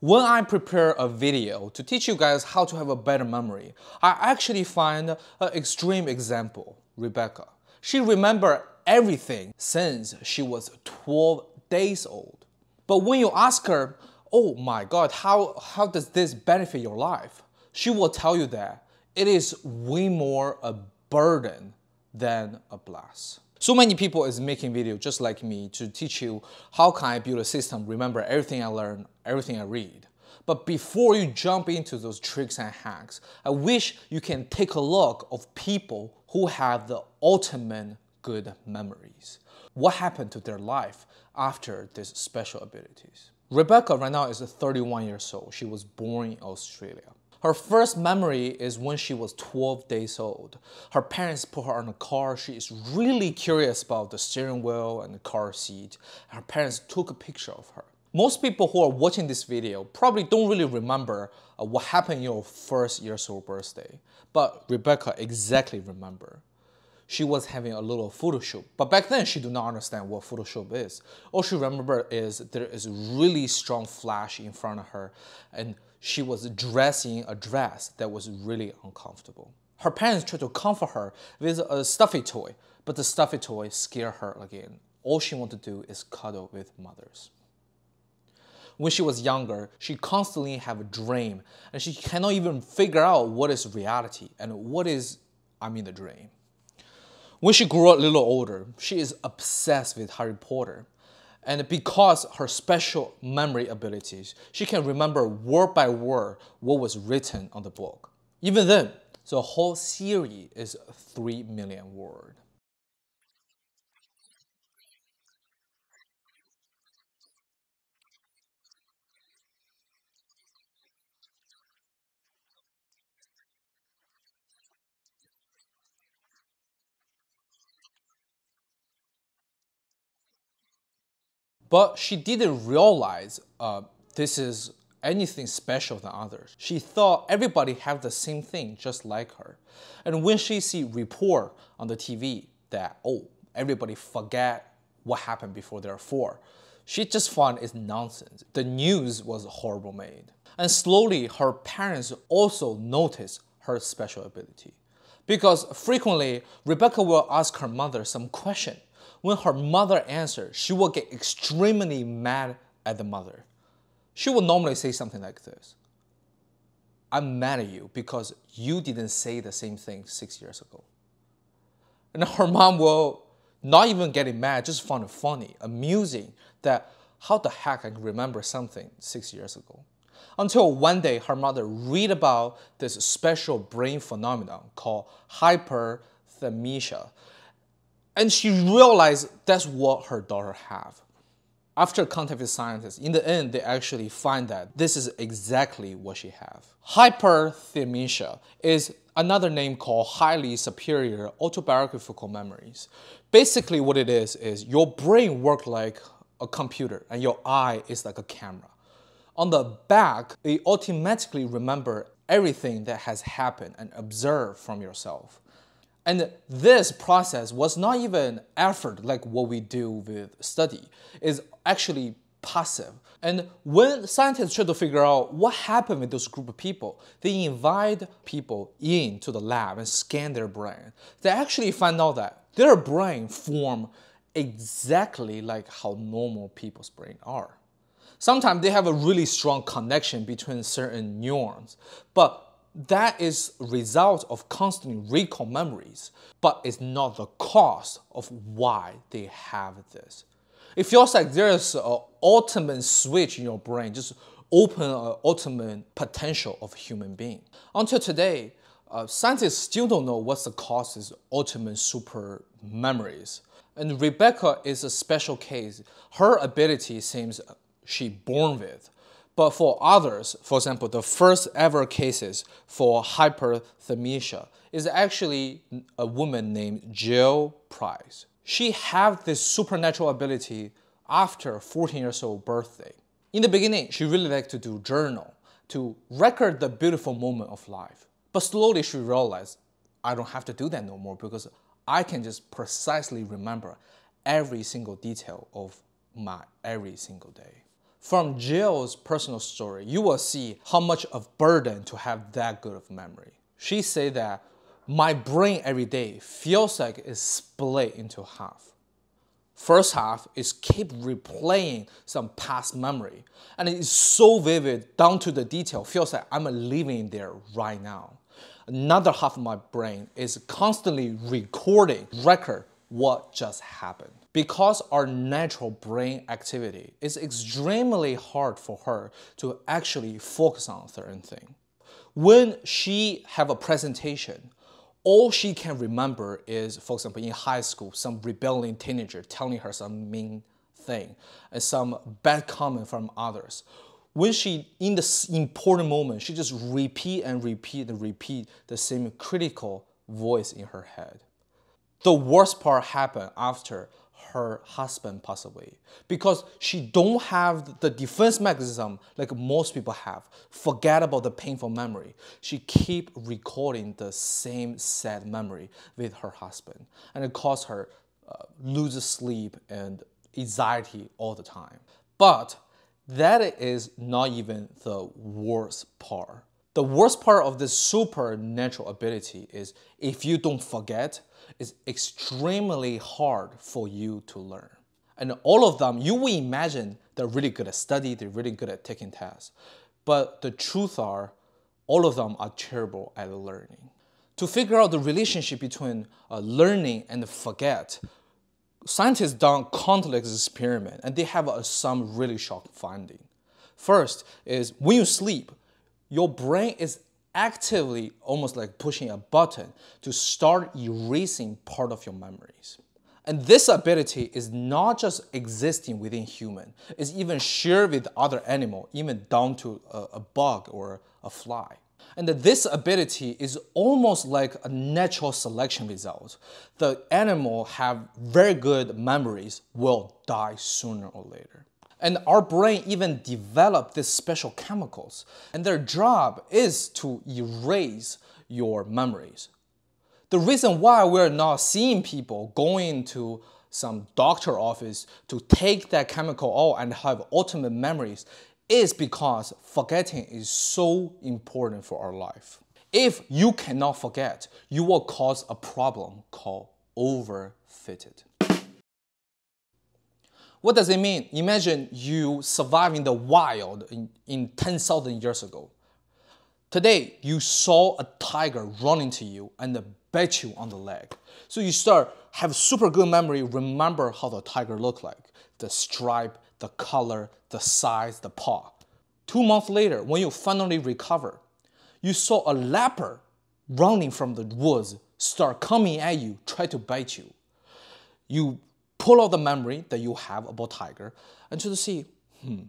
When I prepare a video to teach you guys how to have a better memory, I actually find an extreme example, Rebecca. She remember everything since she was 12 days old. But when you ask her, oh my God, how, how does this benefit your life? She will tell you that it is way more a burden than a blast. So many people is making video just like me to teach you how can I build a system, remember everything I learn, everything I read. But before you jump into those tricks and hacks, I wish you can take a look of people who have the ultimate good memories. What happened to their life after these special abilities? Rebecca right now is 31 years old. She was born in Australia. Her first memory is when she was 12 days old. Her parents put her on a car. She is really curious about the steering wheel and the car seat. Her parents took a picture of her. Most people who are watching this video probably don't really remember uh, what happened your first year's old birthday. But Rebecca exactly remember. She was having a little photo shoot. But back then, she did not understand what Photoshop is. All she remember is there is a really strong flash in front of her and she was dressing a dress that was really uncomfortable. Her parents tried to comfort her with a stuffy toy, but the stuffy toy scared her again. All she wanted to do is cuddle with mothers. When she was younger, she constantly have a dream, and she cannot even figure out what is reality and what is, I mean, the dream. When she grew a little older, she is obsessed with Harry Potter. And because her special memory abilities, she can remember word by word what was written on the book. Even then, the whole series is 3 million words. But she didn't realize uh, this is anything special than others. She thought everybody have the same thing just like her. And when she see report on the TV that, oh, everybody forget what happened before they're four, she just found it's nonsense. The news was horrible made. And slowly her parents also noticed her special ability. Because frequently, Rebecca will ask her mother some question when her mother answers, she will get extremely mad at the mother. She will normally say something like this I'm mad at you because you didn't say the same thing six years ago. And her mom will not even get mad, just find it funny, amusing that how the heck I can remember something six years ago. Until one day her mother read about this special brain phenomenon called hyperthymesia and she realized that's what her daughter have. After contact with scientists, in the end, they actually find that this is exactly what she have. Hyperthymesia is another name called highly superior autobiographical memories. Basically what it is, is your brain works like a computer and your eye is like a camera. On the back, it automatically remember everything that has happened and observed from yourself. And this process was not even effort like what we do with study. It's actually passive. And when scientists try to figure out what happened with those group of people, they invite people into the lab and scan their brain. They actually find out that their brain form exactly like how normal people's brain are. Sometimes they have a really strong connection between certain neurons, but that is result of constant recall memories, but it's not the cause of why they have this. It feels like there's an ultimate switch in your brain, just open an ultimate potential of human being. Until today, uh, scientists still don't know what's the cause of ultimate super memories. And Rebecca is a special case. Her ability seems she born with. But for others, for example, the first ever cases for hyperthymesia is actually a woman named Jill Price. She had this supernatural ability after 14 years old birthday. In the beginning, she really liked to do journal, to record the beautiful moment of life. But slowly she realized, I don't have to do that no more because I can just precisely remember every single detail of my every single day. From Jill's personal story, you will see how much of burden to have that good of memory. She said that my brain every day feels like it's split into half. First half is keep replaying some past memory, and it is so vivid down to the detail, feels like I'm living there right now. Another half of my brain is constantly recording, record what just happened. Because our natural brain activity is extremely hard for her to actually focus on certain thing. When she have a presentation, all she can remember is, for example, in high school, some rebelling teenager telling her some mean thing and some bad comment from others. When she, in this important moment, she just repeat and repeat and repeat the same critical voice in her head. The worst part happened after her husband away. Because she don't have the defense mechanism like most people have. Forget about the painful memory. She keep recording the same sad memory with her husband. And it caused her uh, lose sleep and anxiety all the time. But that is not even the worst part the worst part of this supernatural ability is if you don't forget, it's extremely hard for you to learn. And all of them, you will imagine they're really good at study, they're really good at taking tests. But the truth are, all of them are terrible at learning. To figure out the relationship between uh, learning and forget, scientists done countless experiments and they have uh, some really shocking finding. First is when you sleep, your brain is actively almost like pushing a button to start erasing part of your memories. And this ability is not just existing within human, it's even shared with other animal, even down to a, a bug or a fly. And this ability is almost like a natural selection result. The animal have very good memories will die sooner or later. And our brain even developed these special chemicals. And their job is to erase your memories. The reason why we're not seeing people going to some doctor office to take that chemical out and have ultimate memories is because forgetting is so important for our life. If you cannot forget, you will cause a problem called overfitted. What does it mean? Imagine you survive in the wild in, in 10,000 years ago. Today, you saw a tiger running to you and bit you on the leg. So you start have super good memory, remember how the tiger looked like, the stripe, the color, the size, the paw. Two months later, when you finally recover, you saw a leopard running from the woods start coming at you, try to bite you. You pull out the memory that you have about tiger and to see, hmm,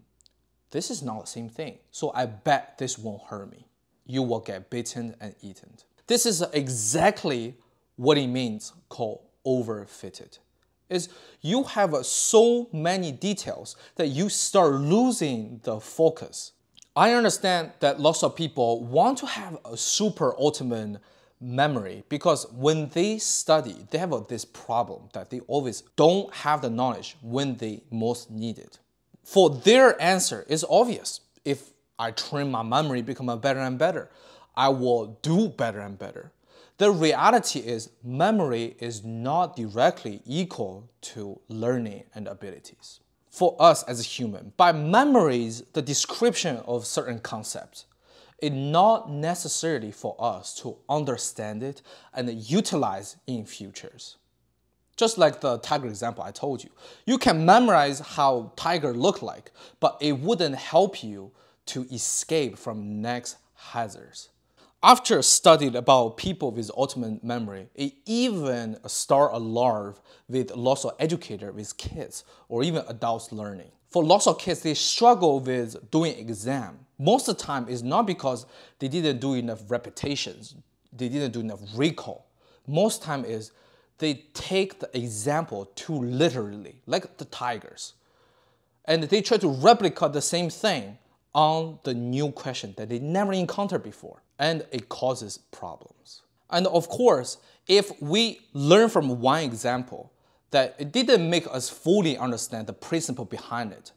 this is not the same thing. So I bet this won't hurt me. You will get bitten and eaten. This is exactly what it means called overfitted. Is you have so many details that you start losing the focus. I understand that lots of people want to have a super ultimate memory because when they study, they have this problem that they always don't have the knowledge when they most need it. For their answer is obvious. If I train my memory become better and better, I will do better and better. The reality is memory is not directly equal to learning and abilities. For us as a human, by memories, the description of certain concepts, it's not necessarily for us to understand it and utilize in futures. Just like the tiger example I told you, you can memorize how tiger look like, but it wouldn't help you to escape from next hazards. After studied about people with ultimate memory, it even start a larve with lots of educator with kids or even adults learning. For lots of kids, they struggle with doing exam. Most of the time, it's not because they didn't do enough repetitions, they didn't do enough recall. Most time is they take the example too literally, like the tigers. And they try to replicate the same thing on the new question that they never encountered before and it causes problems. And of course, if we learn from one example that it didn't make us fully understand the principle behind it,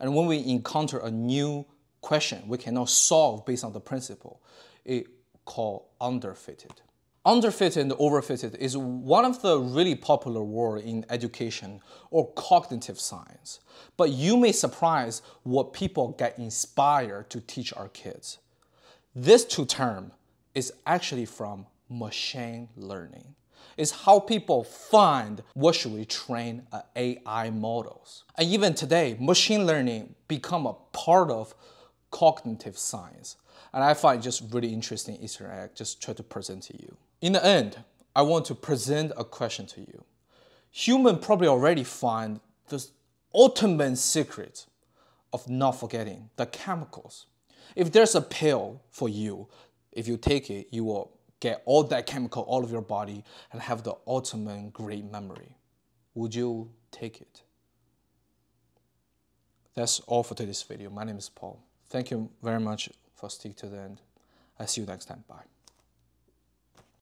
And when we encounter a new question we cannot solve based on the principle, it called underfitted. Underfitted and overfitted is one of the really popular words in education or cognitive science. But you may surprise what people get inspired to teach our kids. This two term is actually from machine learning. It's how people find what should we train AI models. And even today, machine learning become a part of cognitive science. And I find just really interesting Easter egg, just try to present to you. In the end, I want to present a question to you. Human probably already find the ultimate secret of not forgetting the chemicals. If there's a pill for you, if you take it, you will get all that chemical all of your body and have the ultimate great memory. Would you take it? That's all for today's video. My name is Paul. Thank you very much for sticking to the end. I'll see you next time. Bye.